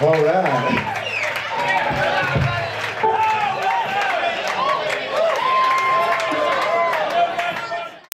All right.